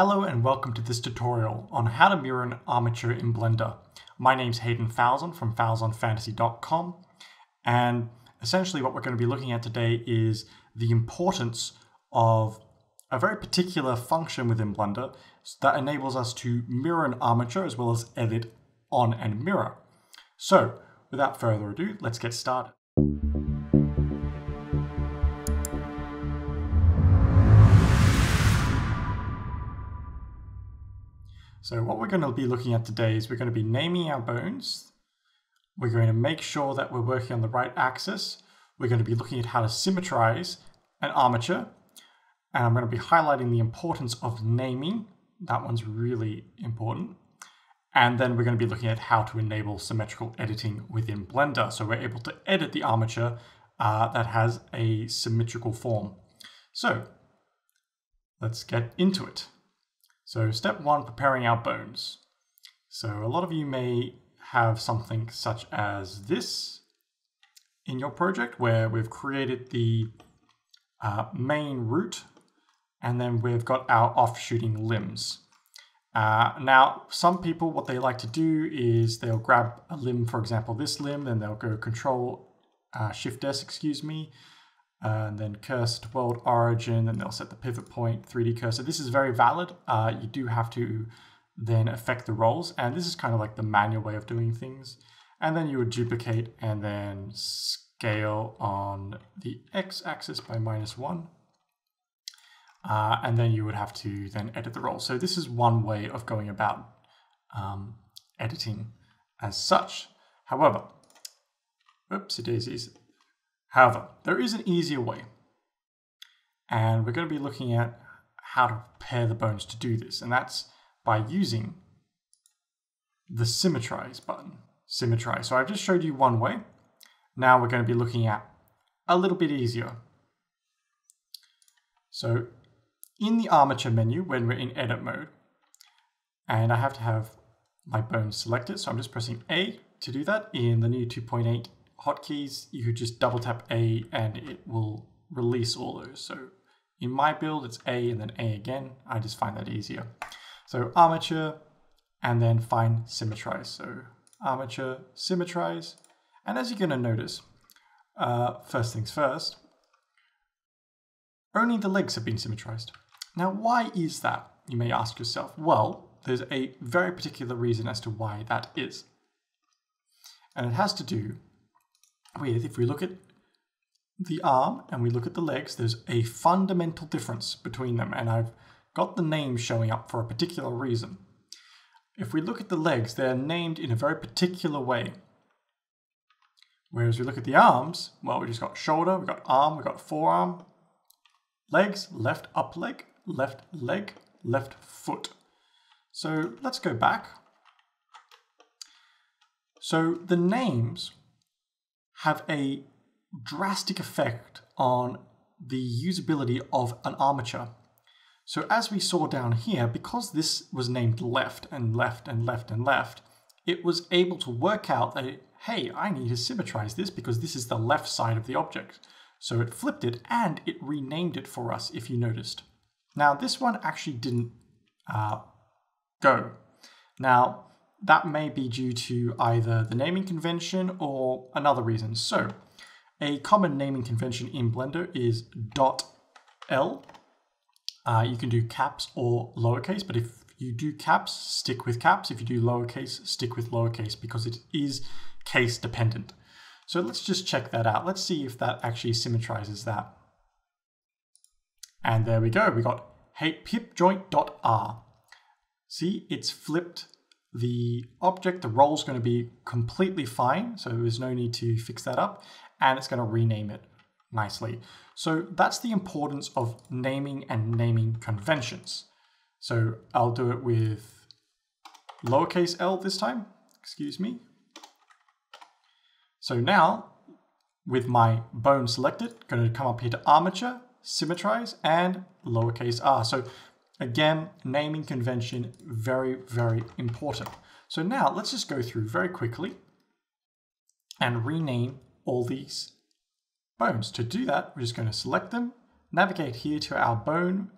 Hello and welcome to this tutorial on how to mirror an armature in Blender. My name's Hayden Falzon from falzonfantasy.com and essentially what we're going to be looking at today is the importance of a very particular function within Blender that enables us to mirror an armature as well as edit on and mirror. So without further ado, let's get started. So what we're going to be looking at today is we're going to be naming our bones. We're going to make sure that we're working on the right axis. We're going to be looking at how to symmetrize an armature. And I'm going to be highlighting the importance of naming. That one's really important. And then we're going to be looking at how to enable symmetrical editing within Blender. So we're able to edit the armature uh, that has a symmetrical form. So let's get into it. So step one, preparing our bones. So a lot of you may have something such as this in your project where we've created the uh, main root and then we've got our offshooting limbs. Uh, now, some people, what they like to do is they'll grab a limb, for example, this limb, then they'll go Control uh, Shift S, excuse me, and then cursor world origin, and they'll set the pivot point, 3D cursor. This is very valid. Uh, you do have to then affect the rolls, and this is kind of like the manual way of doing things. And then you would duplicate and then scale on the x-axis by minus one. Uh, and then you would have to then edit the roll. So this is one way of going about um, editing as such. However, oopsie daisies, However, there is an easier way. And we're going to be looking at how to pair the bones to do this. And that's by using the Symmetrize button. Symmetrize. So I've just showed you one way. Now we're going to be looking at a little bit easier. So in the armature menu, when we're in edit mode, and I have to have my bones selected, so I'm just pressing A to do that in the new 2.8 hotkeys, you could just double tap A and it will release all those. So in my build, it's A and then A again. I just find that easier. So armature and then find symmetrize. So armature, symmetrize. And as you're going to notice, uh, first things first, only the legs have been symmetrized. Now, why is that? You may ask yourself. Well, there's a very particular reason as to why that is. And it has to do with, if we look at the arm and we look at the legs, there's a fundamental difference between them. And I've got the names showing up for a particular reason. If we look at the legs, they're named in a very particular way. Whereas we look at the arms, well, we just got shoulder, we got arm, we got forearm, legs, left up leg, left leg, left foot. So let's go back. So the names have a drastic effect on the usability of an armature. So as we saw down here, because this was named left and left and left and left, it was able to work out that, hey, I need to symmetrize this because this is the left side of the object. So it flipped it and it renamed it for us, if you noticed. Now this one actually didn't uh, go. Now, that may be due to either the naming convention or another reason. So a common naming convention in Blender is dot .l. Uh, you can do caps or lowercase, but if you do caps, stick with caps. If you do lowercase, stick with lowercase because it is case dependent. So let's just check that out. Let's see if that actually symmetrizes that. And there we go. We got hip joint.r. See, it's flipped the object, the roll is going to be completely fine, so there's no need to fix that up, and it's going to rename it nicely. So that's the importance of naming and naming conventions. So I'll do it with lowercase l this time, excuse me. So now, with my bone selected, going to come up here to armature, symmetrize, and lowercase r. So Again, naming convention, very, very important. So now let's just go through very quickly and rename all these bones. To do that, we're just going to select them, navigate here to our bone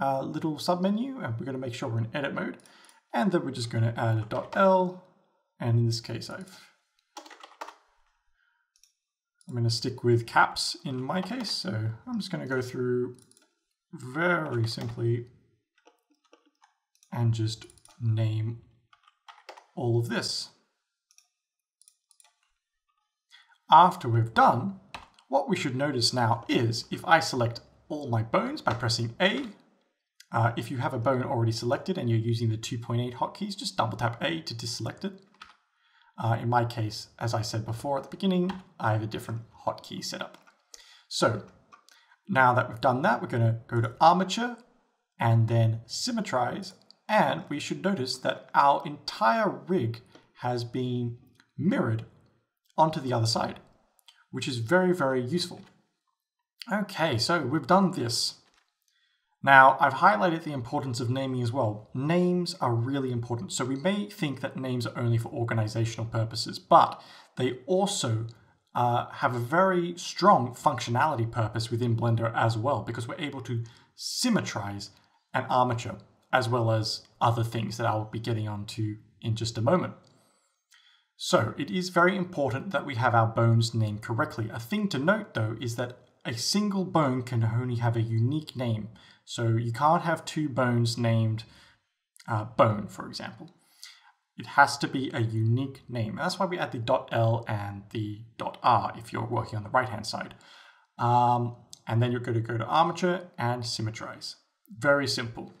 uh, little submenu and we're going to make sure we're in edit mode. And then we're just going to add a .l and in this case I've I'm going to stick with caps in my case. So I'm just going to go through very simply and just name all of this. After we've done, what we should notice now is if I select all my bones by pressing A, uh, if you have a bone already selected and you're using the 2.8 hotkeys, just double tap A to deselect it. Uh, in my case, as I said before at the beginning, I have a different hotkey set up. So now that we've done that, we're going to go to armature and then symmetrize. And we should notice that our entire rig has been mirrored onto the other side, which is very, very useful. Okay, so we've done this. Now, I've highlighted the importance of naming as well. Names are really important. So we may think that names are only for organizational purposes, but they also uh, have a very strong functionality purpose within Blender as well, because we're able to symmetrize an armature as well as other things that I'll be getting onto in just a moment. So it is very important that we have our bones named correctly. A thing to note though is that a single bone can only have a unique name. So you can't have two bones named uh, bone, for example. It has to be a unique name. That's why we add the dot .l and the dot .r if you're working on the right-hand side. Um, and then you're going to go to armature and symmetrize. Very simple.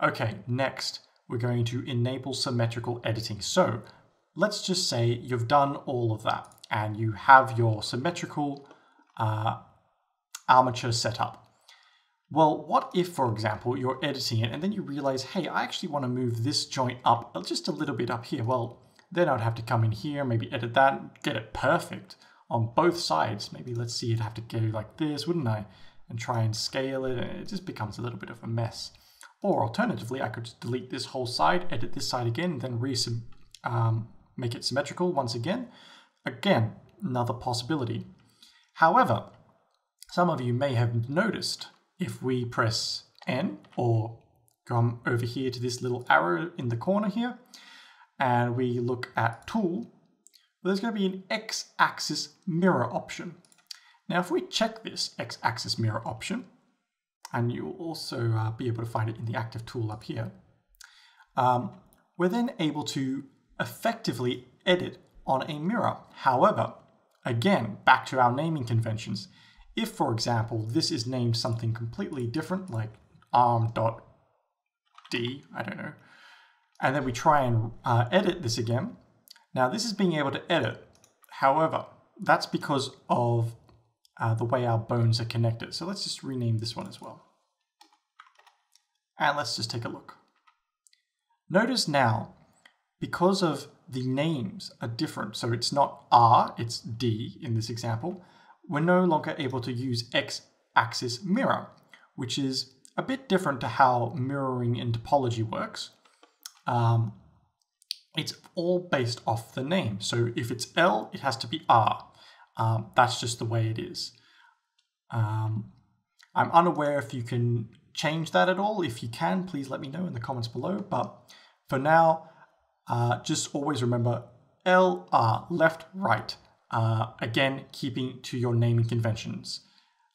Okay, next we're going to enable symmetrical editing. So let's just say you've done all of that and you have your symmetrical uh, armature set up. Well, what if, for example, you're editing it and then you realize, hey, I actually want to move this joint up just a little bit up here. Well, then I'd have to come in here, maybe edit that, get it perfect on both sides. Maybe let's see, it'd have to go like this, wouldn't I? And try and scale it, and it just becomes a little bit of a mess. Or alternatively, I could delete this whole side, edit this side again, then um, make it symmetrical once again. Again, another possibility. However, some of you may have noticed if we press N or come over here to this little arrow in the corner here, and we look at tool, there's going to be an x-axis mirror option. Now, if we check this x-axis mirror option, and you'll also uh, be able to find it in the active tool up here, um, we're then able to effectively edit on a mirror. However, again, back to our naming conventions. If, for example, this is named something completely different, like arm.d, I don't know, and then we try and uh, edit this again, now this is being able to edit. However, that's because of uh, the way our bones are connected. So let's just rename this one as well. And let's just take a look. Notice now, because of the names are different, so it's not R, it's D in this example, we're no longer able to use x-axis mirror, which is a bit different to how mirroring in topology works. Um, it's all based off the name. So if it's L, it has to be R. Um, that's just the way it is. Um, I'm unaware if you can change that at all. If you can, please let me know in the comments below. But for now, uh, just always remember L, R, left, right. Uh, again, keeping to your naming conventions.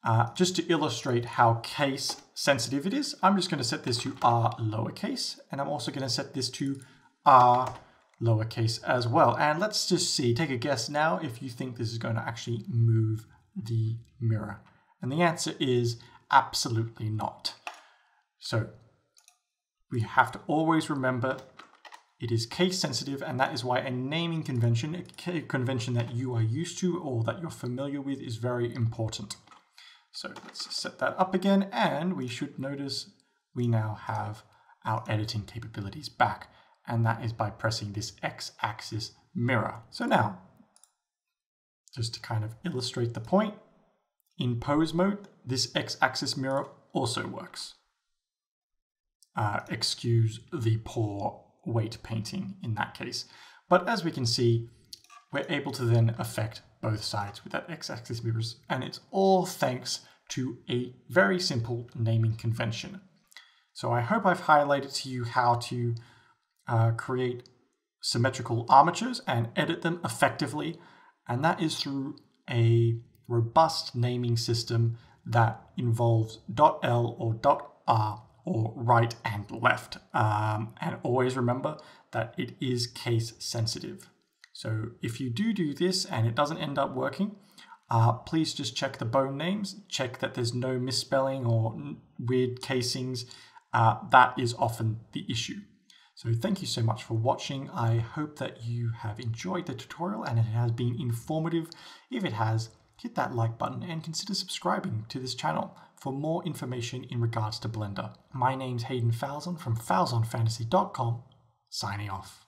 Uh, just to illustrate how case sensitive it is, I'm just going to set this to R lowercase, and I'm also going to set this to R lowercase as well. And let's just see, take a guess now if you think this is going to actually move the mirror. And the answer is absolutely not. So we have to always remember it is case sensitive, and that is why a naming convention, a convention that you are used to or that you're familiar with, is very important. So let's set that up again, and we should notice we now have our editing capabilities back, and that is by pressing this x-axis mirror. So now, just to kind of illustrate the point, in pose mode, this x-axis mirror also works. Uh, excuse the poor weight painting in that case. But as we can see, we're able to then affect both sides with that x-axis mirrors, and it's all thanks to a very simple naming convention. So I hope I've highlighted to you how to uh, create symmetrical armatures and edit them effectively. And that is through a robust naming system that involves .l or .r or right and left. Um, and always remember that it is case sensitive. So if you do do this and it doesn't end up working, uh, please just check the bone names, check that there's no misspelling or weird casings. Uh, that is often the issue. So thank you so much for watching. I hope that you have enjoyed the tutorial and it has been informative. If it has, hit that like button and consider subscribing to this channel for more information in regards to Blender. My name's Hayden Falzon from falzonfantasy.com, signing off.